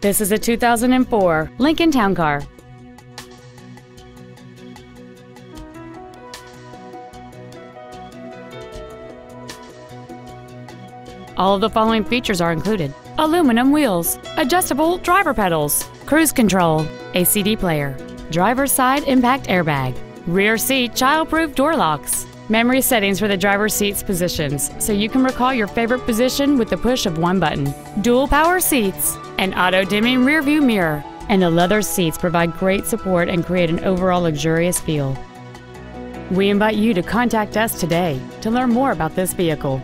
This is a 2004 Lincoln Town Car. All of the following features are included. Aluminum wheels, adjustable driver pedals, cruise control, a CD player, driver's side impact airbag, rear seat child-proof door locks, memory settings for the driver's seat's positions so you can recall your favorite position with the push of one button, dual power seats, an auto-dimming rearview mirror, and the leather seats provide great support and create an overall luxurious feel. We invite you to contact us today to learn more about this vehicle.